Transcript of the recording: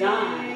done